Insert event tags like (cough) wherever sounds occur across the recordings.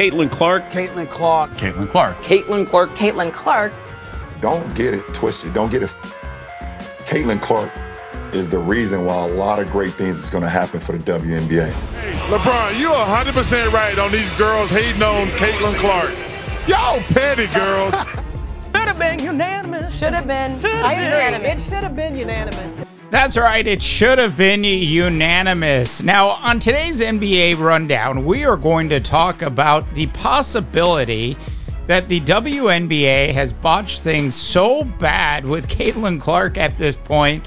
Caitlin Clark. Caitlin Clark. Caitlin Clark. Caitlin Clark. Caitlin Clark. Don't get it twisted. Don't get it. Caitlin Clark is the reason why a lot of great things is going to happen for the WNBA. Hey, LeBron, you're 100% right on these girls hating on Caitlin Clark. Y'all petty girls. (laughs) Should have been unanimous. Should have been. I agree. Unanimous. It should have been unanimous. That's right, it should have been unanimous. Now, on today's NBA Rundown, we are going to talk about the possibility that the WNBA has botched things so bad with Caitlin Clark at this point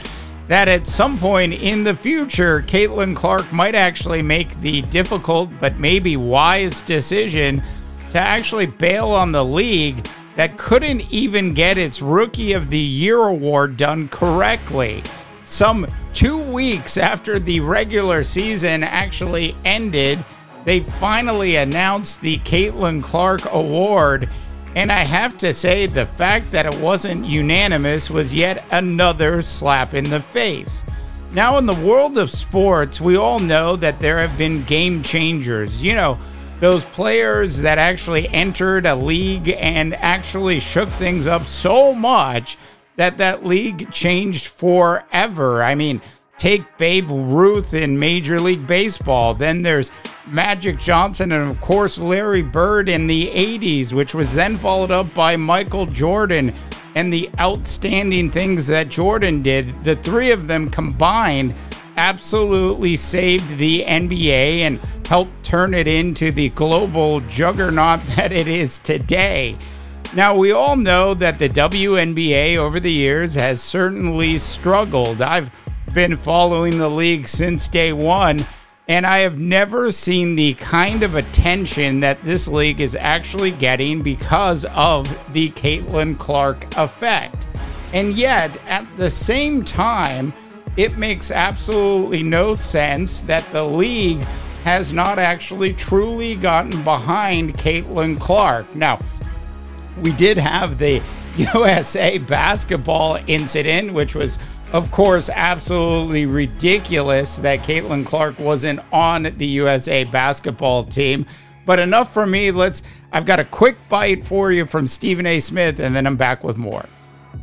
that at some point in the future, Caitlin Clark might actually make the difficult but maybe wise decision to actually bail on the league that couldn't even get its Rookie of the Year award done correctly. Some two weeks after the regular season actually ended, they finally announced the Caitlin Clark Award. And I have to say, the fact that it wasn't unanimous was yet another slap in the face. Now, in the world of sports, we all know that there have been game changers. You know, those players that actually entered a league and actually shook things up so much that that league changed forever. I mean, take Babe Ruth in Major League Baseball. Then there's Magic Johnson and, of course, Larry Bird in the 80s, which was then followed up by Michael Jordan and the outstanding things that Jordan did. The three of them combined absolutely saved the NBA and helped turn it into the global juggernaut (laughs) that it is today. Now, we all know that the WNBA over the years has certainly struggled. I've been following the league since day one, and I have never seen the kind of attention that this league is actually getting because of the Caitlin Clark effect. And yet, at the same time, it makes absolutely no sense that the league has not actually truly gotten behind Caitlin Clark. Now, we did have the (laughs) USA basketball incident, which was, of course, absolutely ridiculous that Caitlin Clark wasn't on the USA basketball team. But enough for me. Let's. I've got a quick bite for you from Stephen A. Smith, and then I'm back with more.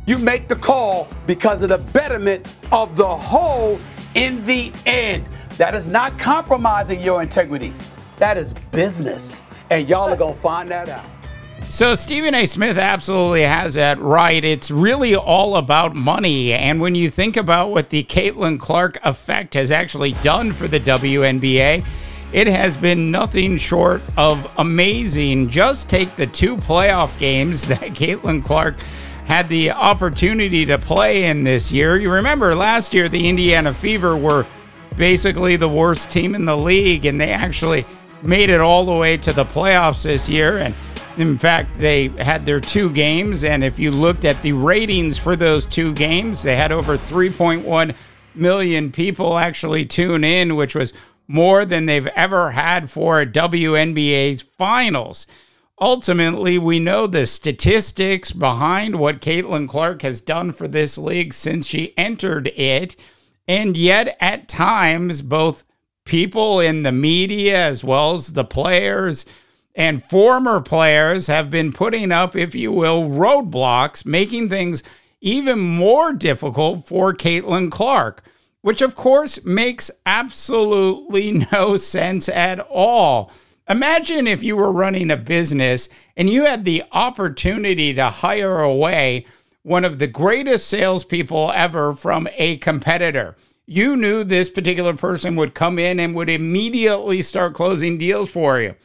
You make the call because of the betterment of the whole in the end. That is not compromising your integrity. That is business. And y'all are going to find that out. So Stephen A. Smith absolutely has that right. It's really all about money. And when you think about what the Caitlin Clark effect has actually done for the WNBA, it has been nothing short of amazing. Just take the two playoff games (laughs) that Caitlin Clark had the opportunity to play in this year. You remember last year, the Indiana Fever were basically the worst team in the league, and they actually made it all the way to the playoffs this year. And in fact, they had their two games, and if you looked at the ratings for those two games, they had over 3.1 million people actually tune in, which was more than they've ever had for WNBA's finals. Ultimately, we know the statistics behind what Caitlin Clark has done for this league since she entered it. And yet, at times, both people in the media as well as the players and former players have been putting up, if you will, roadblocks, making things even more difficult for Caitlin Clark, which of course makes absolutely (laughs) no sense at all. Imagine if you were running a business and you had the opportunity to hire away one of the greatest salespeople ever from a competitor. You knew this particular person would come in and would immediately start closing deals for you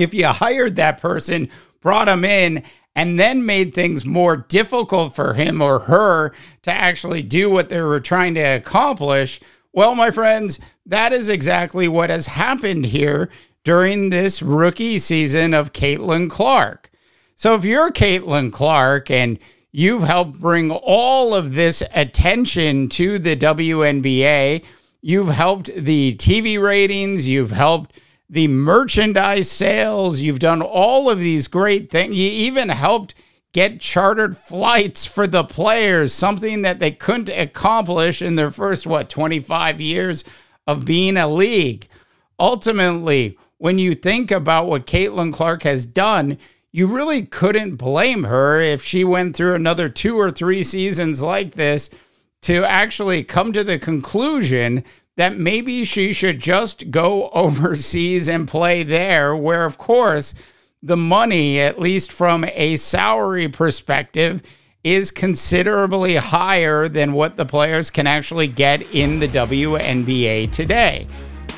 if you hired that person, brought him in, and then made things more difficult for him or her to actually do what they were trying to accomplish, well, my friends, that is exactly what has happened here during this rookie season of Caitlin Clark. So if you're Caitlin Clark and you've helped bring all of this attention to the WNBA, you've helped the TV ratings, you've helped the merchandise sales. You've done all of these great things. You even helped get chartered flights for the players, something that they couldn't accomplish in their first, what, 25 years of being a league. Ultimately, when you think about what Caitlin Clark has done, you really couldn't blame her if she went through another two or three seasons like this to actually come to the conclusion that maybe she should just go overseas and play there, where, of course, the money, at least from a salary perspective, is considerably higher than what the players can actually get in the WNBA today.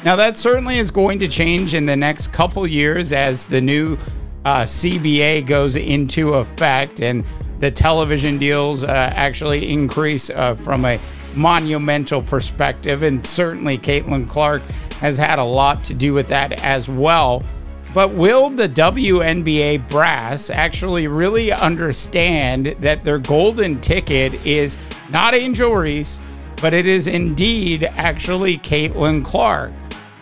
Now, that certainly is going to change in the next couple years as the new uh, CBA goes into effect and the television deals uh, actually increase uh, from a monumental perspective. And certainly, Caitlin Clark has had a lot to do with that as well. But will the WNBA brass actually really understand that their golden ticket is not Angel Reese, but it is indeed actually Caitlin Clark?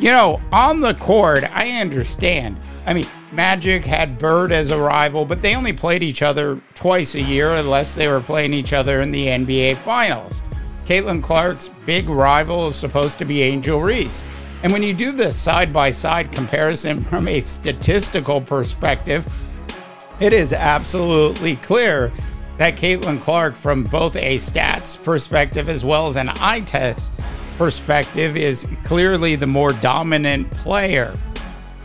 You know, on the court, I understand. I mean, Magic had Bird as a rival, but they only played each other twice a year unless they were playing each other in the NBA Finals. Caitlin Clark's big rival is supposed to be Angel Reese. And when you do the side by side comparison (laughs) from a statistical perspective, it is absolutely clear that Caitlin Clark, from both a stats perspective as well as an eye test perspective, is clearly the more dominant player.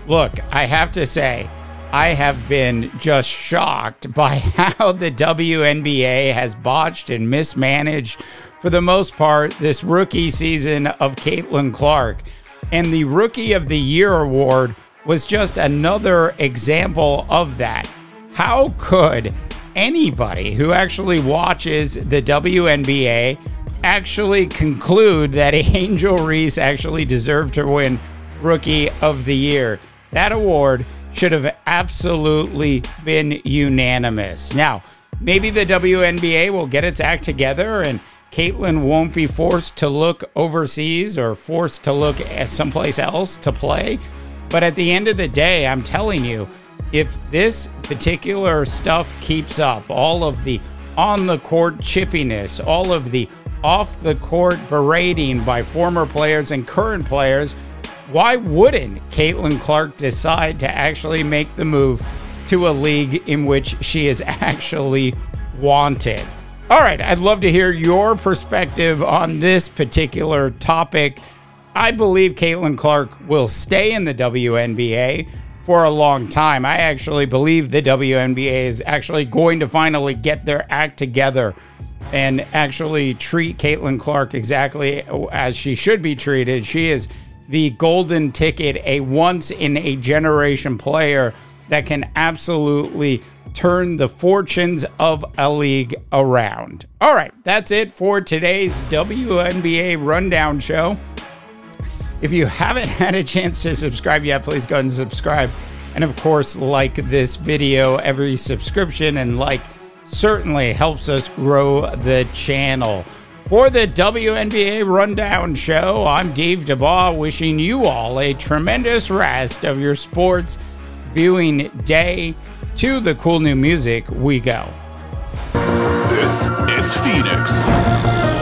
Look, I have to say, I have been just shocked (laughs) by how the WNBA has botched and mismanaged, for the most part, this rookie season of Caitlin Clark. And the Rookie of the Year award was just another example of that. How could anybody who actually watches the WNBA actually conclude that (laughs) Angel Reese actually deserved to win Rookie of the Year? That award should have absolutely been unanimous. Now, maybe the WNBA will get its act together and Caitlin won't be forced to look overseas or forced to look at someplace else to play. But at the end of the day, I'm telling you, if this particular stuff keeps up, all of the on the court chippiness, all of the off the court berating by former players and current players, why wouldn't Caitlin Clark decide to actually make the move to a league in which she is (laughs) actually wanted? All right, I'd love to hear your perspective on this particular topic. I believe Caitlin Clark will stay in the WNBA for a long time. I actually believe the WNBA is actually going to finally get their act together and actually treat Caitlin Clark exactly as she should be treated. She is the golden ticket, a once in a generation player that can absolutely turn the fortunes of a league around. All right, that's it for today's WNBA Rundown Show. If you haven't (laughs) had a chance to subscribe yet, please go and subscribe. And of course, like this video. Every subscription and like certainly helps us grow the channel. For the WNBA Rundown Show, I'm Dave Dubois, wishing you all a tremendous rest of your sports viewing day. To the cool new music, we go. This is Phoenix.